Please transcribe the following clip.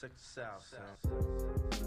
Check this out, son.